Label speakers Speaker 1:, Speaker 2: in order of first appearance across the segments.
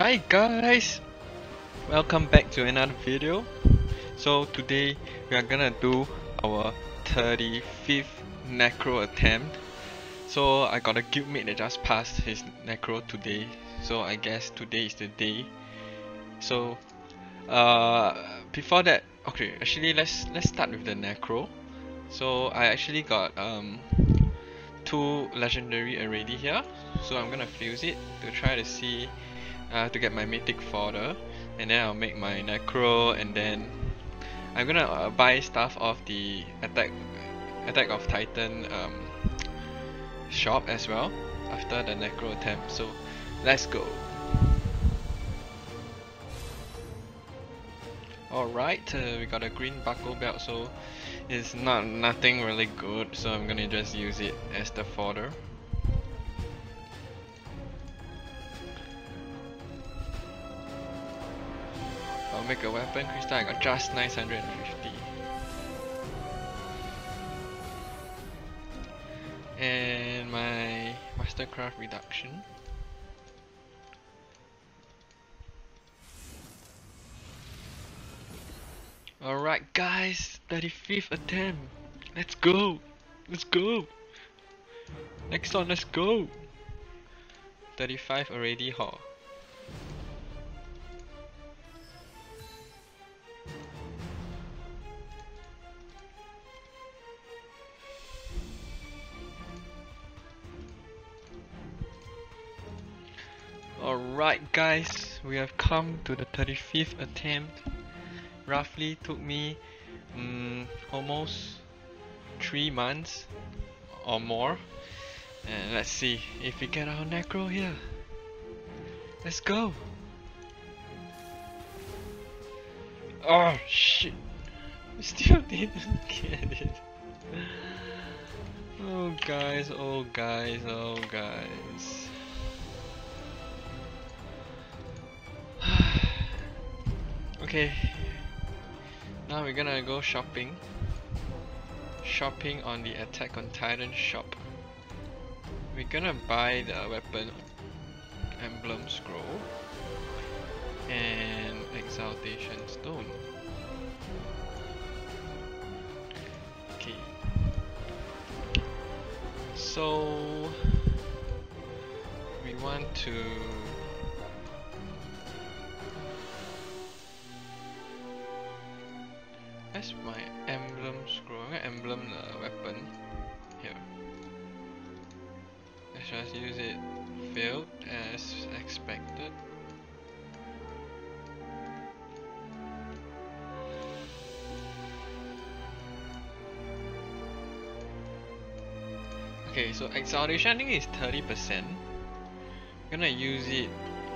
Speaker 1: Hi guys! Welcome back to another video. So today we are gonna do our 35th necro attempt. So I got a guildmate that just passed his necro today. So I guess today is the day. So uh, before that, okay, actually let's let's start with the necro. So I actually got um, two legendary already here. So I'm gonna fuse it to try to see uh, to get my mythic fodder. And then I'll make my necro and then I'm gonna uh, buy stuff off the attack attack on titan um, shop as well after the necro attempt. So let's go. Alright uh, we got a green buckle belt so it's not nothing really good so I'm gonna just use it as the fodder I'll make a weapon crystal, I got just 950. And my Mastercraft reduction. Alright guys, 35th attempt. Let's go. Let's go. Next one, let's go. 35 already, huh? Alright guys, we have come to the 35th attempt. Roughly took me um, almost 3 months or more. And let's see if we get our necro here. Let's go! Oh shit! Still didn't get it. Oh guys, oh guys, oh guys. okay now we're gonna go shopping. Shopping on the attack on titan shop. We're gonna buy the weapon emblem scroll and exaltation stone. Okay. So we want to Where's my emblem scroll? I'm gonna emblem the weapon here. Let's just use it. Failed as expected. Okay, so exaltation I think is 30%. I'm gonna use it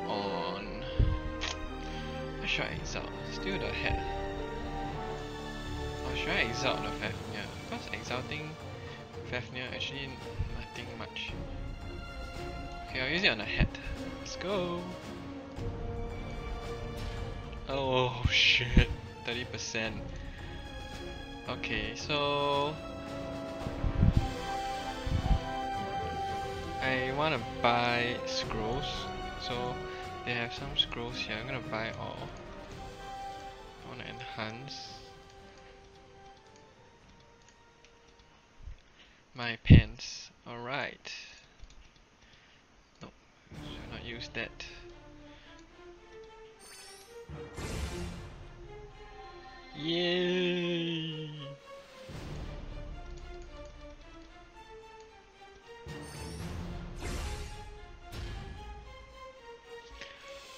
Speaker 1: on... Should I exalt? Still the head. Should I exalt the Fafnir? Because exalting Fafnir actually nothing much. Okay, I'll use it on the head. Let's go! Oh shit, 30%. Okay, so... I wanna buy scrolls, so they have some scrolls here. I'm gonna buy all. I wanna enhance my pants. Alright. No, should not use that. Yay!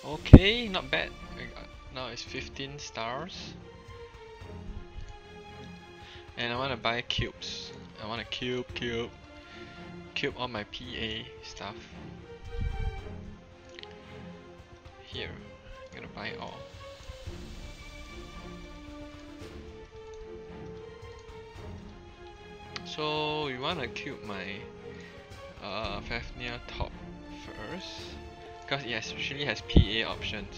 Speaker 1: Okay, not bad. Now it's 15 stars. And I want to buy cubes. I want a cube, cube, cube all my PA stuff. Here, I'm gonna buy all. So we wanna cube my uh, Fafnir top first, because it actually has PA options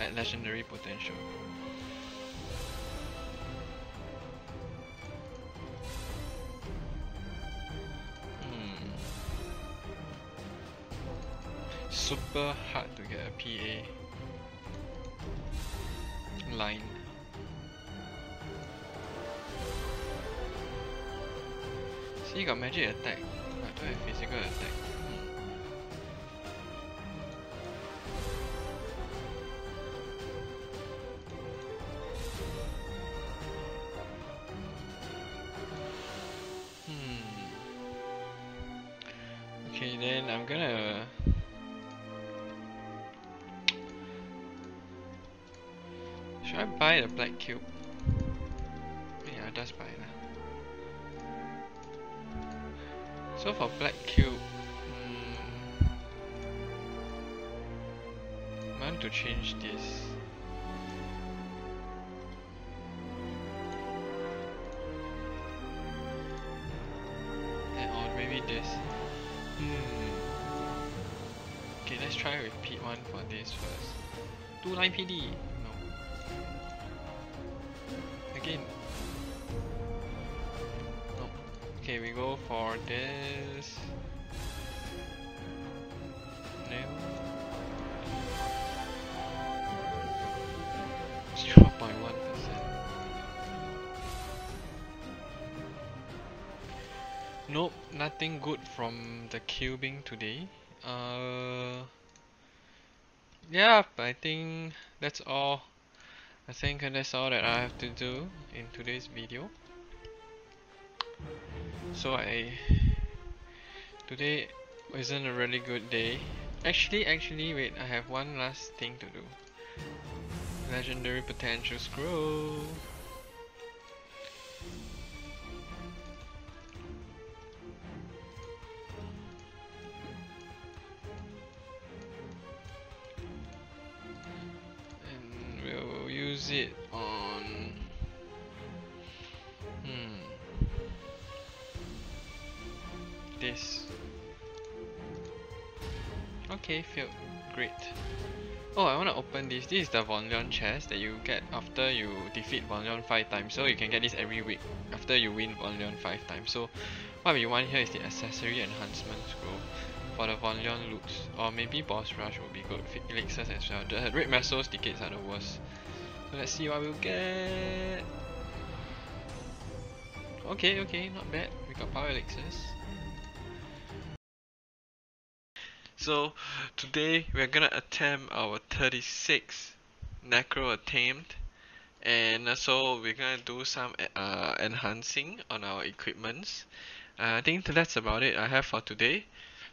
Speaker 1: at legendary potential. Super hard to get a PA line. See, got magic attack, but don't have physical attack. Hmm. Okay, then I'm gonna buy the black cube? Yeah, I'll just buy it. So for black cube, mm, I want to change this. Or maybe this. Hmm. Okay, let's try with P1 for this first. 2 line PD. Okay, we go for this. No. 0.1 percent. Nope, nothing good from the cubing today. Uh, yeah, I think that's all I think that's all that I have to do in today's video. So I today isn't a really good day. Actually, actually, wait, I have one last thing to do. Legendary potential scroll. Failed great. Oh I want to open this. This is the Von Leon chest that you get after you defeat Von Leon 5 times. So you can get this every week after you win Von Leon 5 times. So what we want here is the accessory enhancement scroll for the Von Leon looks. Or maybe boss rush would be good. Elixirs as well. The red mesos tickets are the worst. So let's see what we'll get. Okay, okay, not bad. We got power elixirs. So today we're gonna attempt our 36 necro attempt and so we're gonna do some uh, enhancing on our equipments. Uh, I think that's about it I have for today.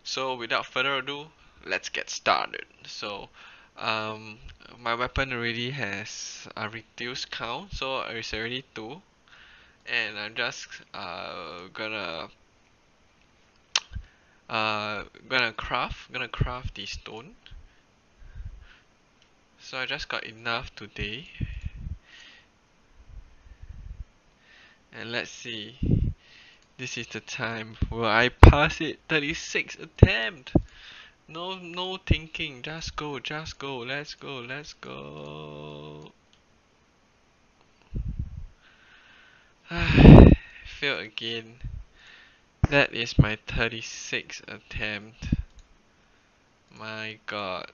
Speaker 1: So without further ado, let's get started. So um, my weapon already has a reduced count so it's already 2 and I'm just uh, gonna uh, gonna craft gonna craft the stone so I just got enough today and let's see this is the time will I pass it 36 attempt no, no thinking. Just go, just go. Let's go, let's go. Failed again. That is my 36th attempt. My god.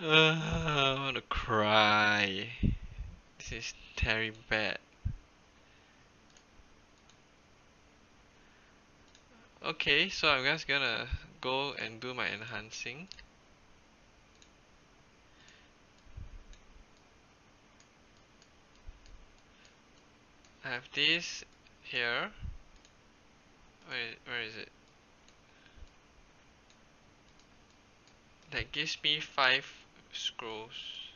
Speaker 1: Uh, I want to cry. This is terrible bad. Okay, so I'm just gonna go and do my enhancing. I have this here. Where, where is it? That gives me five scrolls.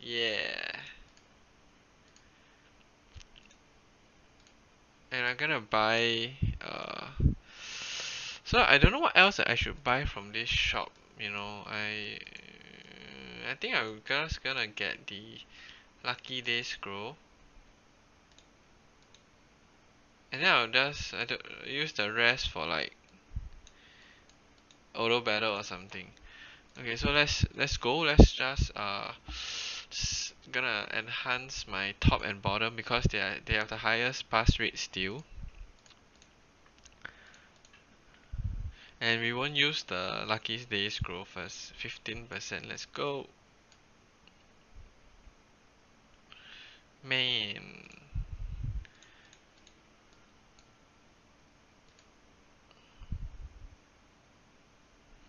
Speaker 1: Yeah. And I'm gonna buy uh so I don't know what else I should buy from this shop. You know, I I think I'm just gonna get the Lucky Day Scroll. And then I'll just I don't, use the rest for like auto battle or something. Okay, so let's let's go. Let's just uh gonna enhance my top and bottom because they are they have the highest pass rate still. And we won't use the Lucky days scroll first. 15%. Let's go. Man.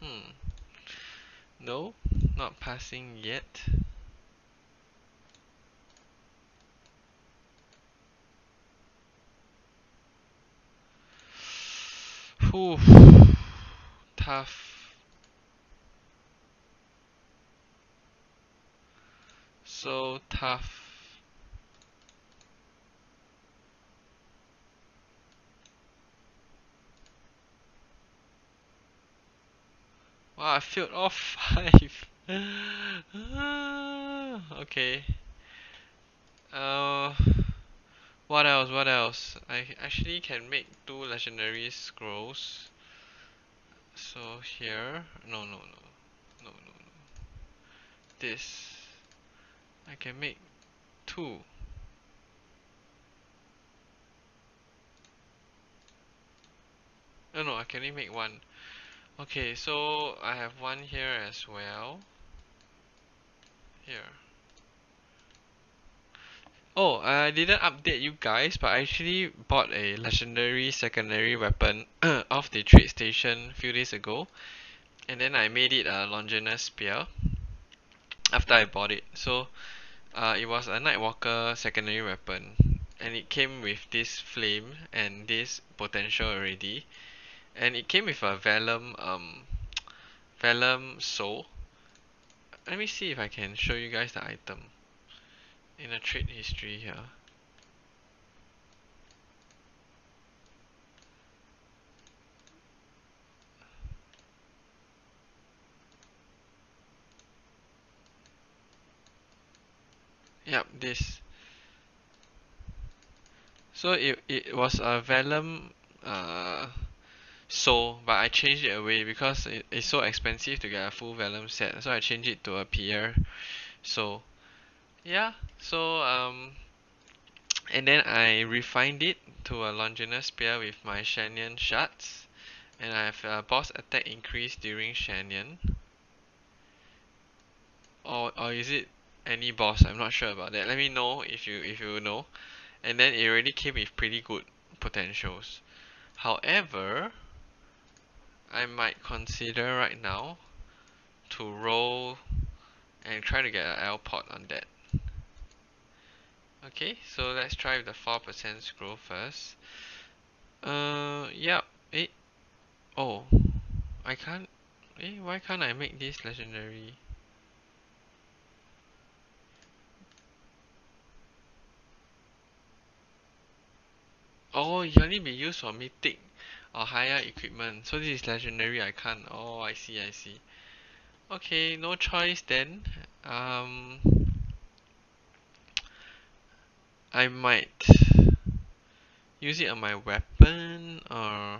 Speaker 1: Hmm. No, not passing yet. Whew. Tough. So tough. Wow, I failed all five. okay. Uh, what else? What else? I actually can make two legendary scrolls. So here, no, no, no, no, no, no. This, I can make two. Oh no, I can only make one. Okay, so I have one here as well. Here. Oh, I didn't update you guys, but I actually bought a legendary secondary weapon off the trade station a few days ago. And then I made it a Longinus spear after I bought it. So uh, it was a Nightwalker secondary weapon. And it came with this flame and this potential already and it came with a vellum um vellum soul. Let me see if I can show you guys the item. In a trade history here. Yep, this. So it, it was a vellum uh so but I changed it away because it, it's so expensive to get a full vellum set so I changed it to a Pierre. So yeah so um and then I refined it to a Longinus spear with my Shanion shards and I have a boss attack increase during Shanion or, or is it any boss? I'm not sure about that. Let me know if you if you know. And then it already came with pretty good potentials. However I might consider right now to roll and try to get an L pot on that. Okay, so let's try with the 4% scroll first. Uh, yep. Eh. Oh, I can't. Eh, why can't I make this legendary? Oh, it only be used for mythic or higher equipment. So this is legendary I can't oh I see I see. Okay no choice then. Um I might use it on my weapon or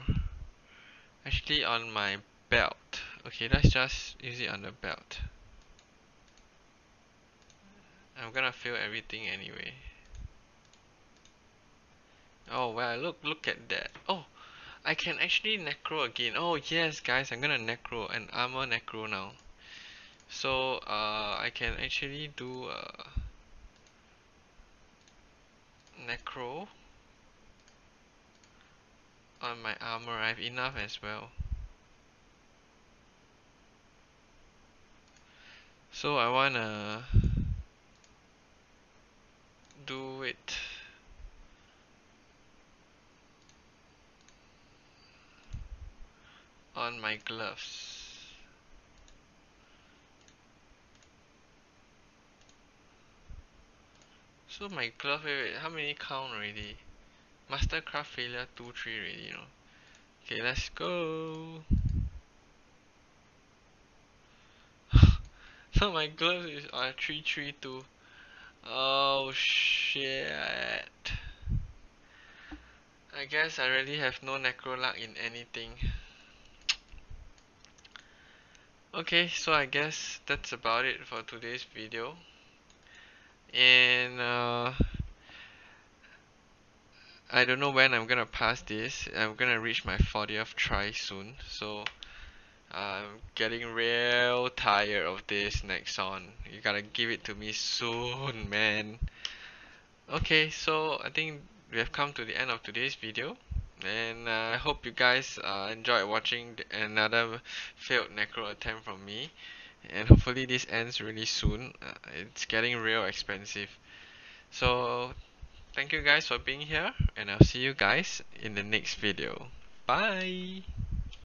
Speaker 1: actually on my belt. Okay let's just use it on the belt. I'm gonna fail everything anyway. Oh well look look at that. Oh I can actually necro again. Oh yes guys, I'm gonna necro and armor necro now. So uh, I can actually do uh, necro on my armor. I have enough as well. So I wanna do it on my gloves. So my glove, wait, wait, how many count already? Mastercraft failure 2, 3 already, you know. Okay, let's go. so my glove is on 3, 3, 2. Oh shit. I guess I really have no necro luck in anything. Okay, so I guess that's about it for today's video. And uh, I don't know when I'm gonna pass this. I'm gonna reach my 40th try soon. So I'm getting real tired of this next Nexon. You gotta give it to me soon, man. Okay, so I think we have come to the end of today's video. And uh, I hope you guys uh, enjoyed watching another failed necro attempt from me. And hopefully this ends really soon. Uh, it's getting real expensive. So thank you guys for being here and I'll see you guys in the next video. Bye!